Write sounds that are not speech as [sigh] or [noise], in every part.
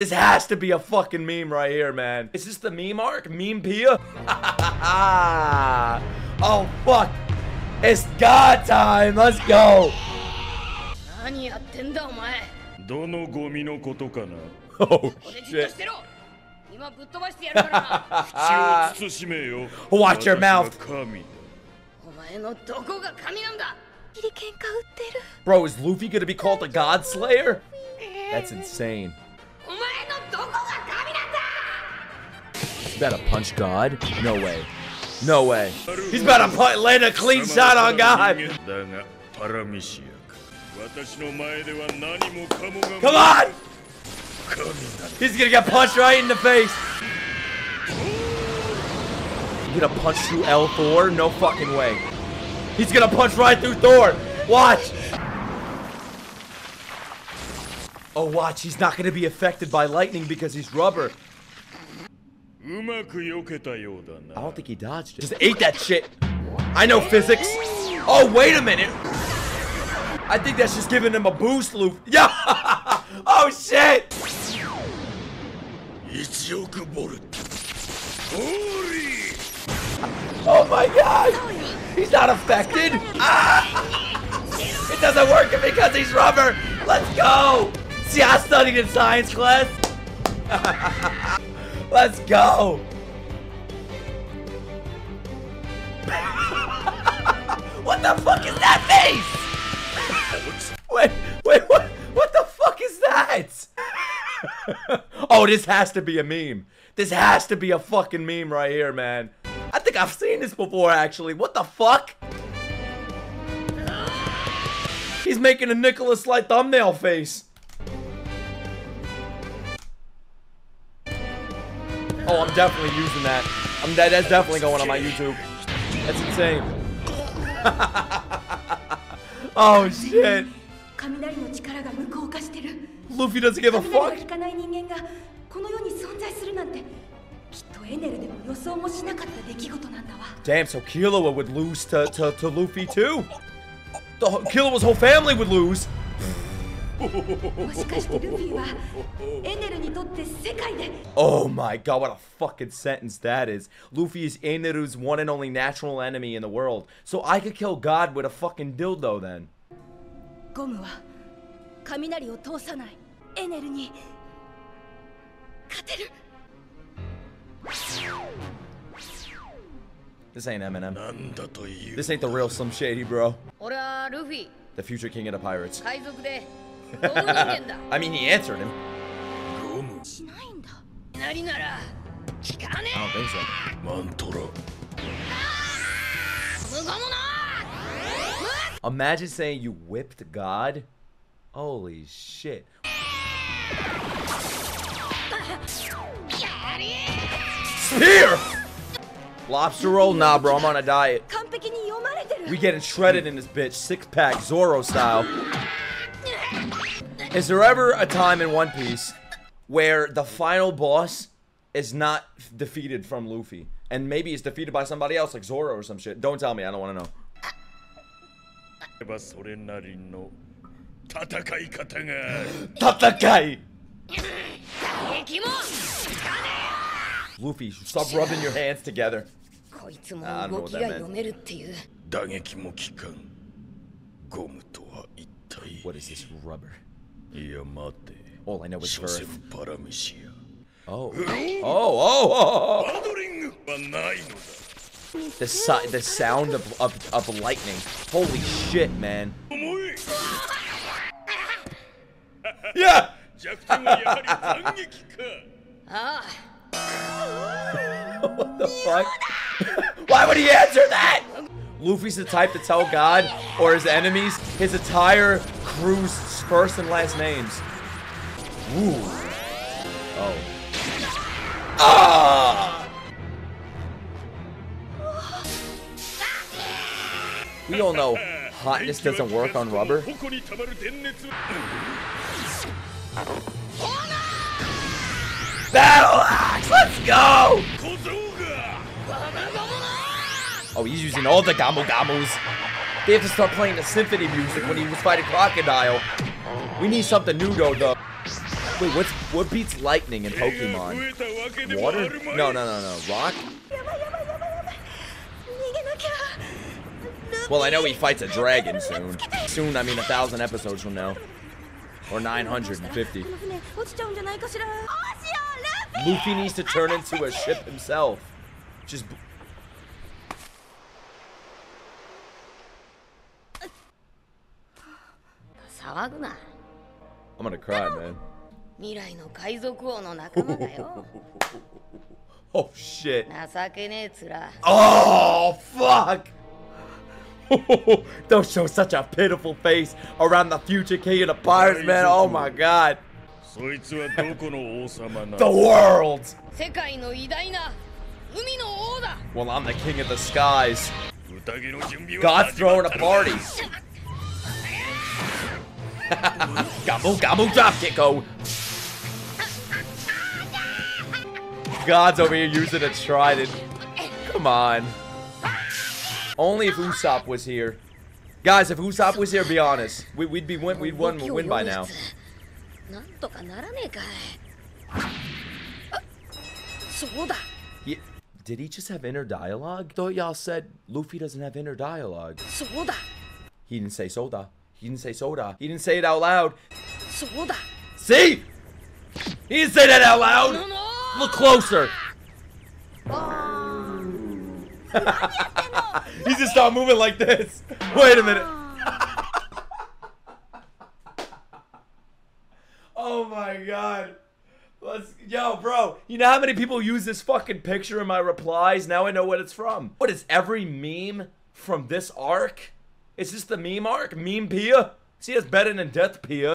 This has to be a fucking meme right here, man. Is this the meme arc? Meme Pia? [laughs] oh, fuck. It's God time. Let's go. [laughs] Oh, shit. [laughs] Watch your mouth. Bro, is Luffy gonna be called the God Slayer? That's insane. about to punch God? No way. No way. He's about to land a clean shot on God. Come on! He's gonna get punched right in the face. You gonna punch through El Thor? No fucking way. He's gonna punch right through Thor. Watch. Oh, watch. He's not gonna be affected by lightning because he's rubber. I don't think he dodged it. Just ate that shit. I know physics. Oh, wait a minute. I think that's just giving him a boost loop. [laughs] Yeah. oh, shit. Oh, my God. He's not affected. Ah. [laughs] It doesn't work because he's rubber. Let's go. See, I studied in science class. [laughs] Let's go! [laughs] what the fuck is that face? [laughs] wait, wait, what? What the fuck is that? [laughs] oh, this has to be a meme. This has to be a fucking meme right here, man. I think I've seen this before, actually. What the fuck? He's making a Nicholas Light thumbnail face. Oh, I'm definitely using that. I'm that. That's definitely going on my YouTube. That's insane. [laughs] oh shit. 雷の力が無効化してる Luffy doesn't give a 雷が fuck. 効かない人間がこの世に存在するなんてきっとエネルでも予想もしなかった出来事なんだわ Damn, so Killua would lose to, to, to Luffy too. The whole- Killua's whole family would lose. もしかしてルフィはエネルにとって世界で Oh my god, what a fucking sentence that is. Luffy is Eneru's one and only natural enemy in the world. So I could kill God with a fucking dildo then. ゴムは雷を通さないエネルに勝てる This ain't Eminem. なんだという This ain't the real Slim Shady, bro. 俺はルフィ The future king of the pirates. [laughs] I mean, he answered him. I don't think so. Mantra. Ah! Imagine saying you whipped God. Holy shit. Spear! Lobster roll? Nah, bro, I'm on a diet. We getting shredded in this bitch. Six pack, Zoro style. Is there ever a time in One Piece where the final boss is not defeated from Luffy? And maybe is defeated by somebody else, like Zoro or some shit? Don't tell me, I don't want to know. ばそれなりの戦い方がある Tatakai! 敵も Luffy, stop rubbing your hands together. こいつもあ動きがあの読めるっていう打撃も効かんゴムとは一体 What is this rubber? All I know is Earth. Oh. [gasps] oh. Oh, oh, oh, oh. oh. The, si the sound of, of, of lightning. Holy shit, man. [laughs] Yeah! Ah. [laughs] what the fuck? [laughs] Why would he answer that? Luffy's the type to tell God or his enemies his entire crew's first and last names. Ooh. Oh. Ah! We all know hotness doesn't work on rubber. Battle axe! Let's go! Oh, he's using all the Gomu Gomus. They have to start playing the symphony music when he was fighting Crocodile. We need something new, though, though. Wait, what's, what beats lightning in Pokemon? Water? No, no, no, no. Rock? Well, I know he fights a dragon soon. Soon, I mean a thousand episodes from now. Or 950. Luffy needs to turn into a ship himself. Just b- 騒ぐな I'm gonna cry, man. 未来の海賊王の仲[laughs] 間だよ Oh, shit. 情けねえ面 Oh, fuck! [laughs] Don't show such a pitiful face around the future king of the pirates, man. Oh my god. [laughs] そいつはどこの王様な The の world! 世界の偉大な海の王だ Well, I'm the king of the skies. 宴の準備は God's 始ま throwing っ a たの party. gobble, gobble, dropkick, go. Oh. God's over here using a trident. Come on. Only if Usopp was here. Guys, if Usopp was here, be honest. We, would be win, we'd won, win by now. Yeah. Did he just have inner dialogue? Thought y'all said Luffy doesn't have inner dialogue. He didn't say soda. He didn't say soda. He didn't say it out loud. Soda. See? He didn't say that out loud. No, no. Look closer. Oh. [laughs] he just stopped moving like this. Wait a minute. [laughs] oh my god. Let's, yo, bro. You know how many people use this fucking picture in my replies? Now I know what it's from. What is every meme from this arc? Is this the meme arc? Meme Pia? See, that's better than Death Pia. [laughs]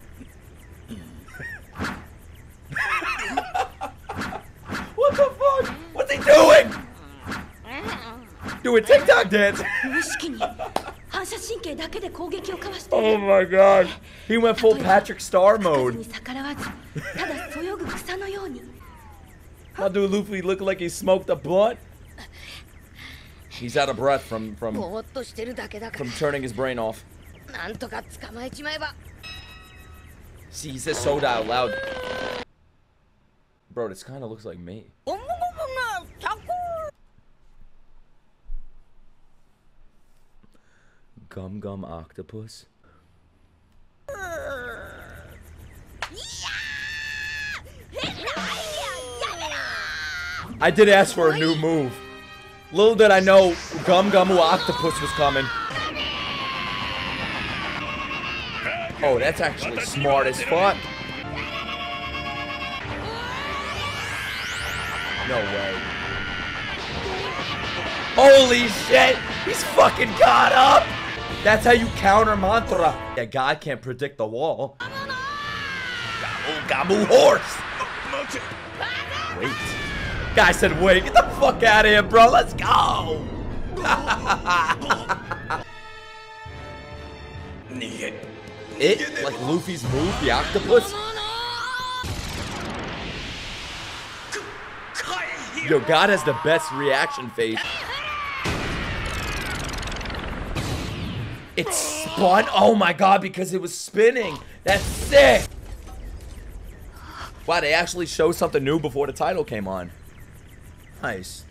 what the fuck? What's he doing? Do TikTok dance. [laughs] oh my god. He went full Patrick Star mode. How do Luffy look like he smoked a blunt? He's out of breath from from from turning his brain off. See, he says soda out loud. Bro, this kind of looks like me. Gum gum octopus. I did ask for a new move. Little did I know Gum Gumu Octopus was coming. Oh, that's actually smart as fuck. No way. Holy shit! He's fucking got up! That's how you counter mantra. Yeah, God can't predict the wall. Gomu Gomu horse! Wait. Guy said wait. Get the fuck out of here, bro. Let's go! It? Like Luffy's move, the octopus? Yo, God has the best reaction face. It spun? Oh my god, because it was spinning. That's sick. Wow, they actually showed something new before the title came on. Nice.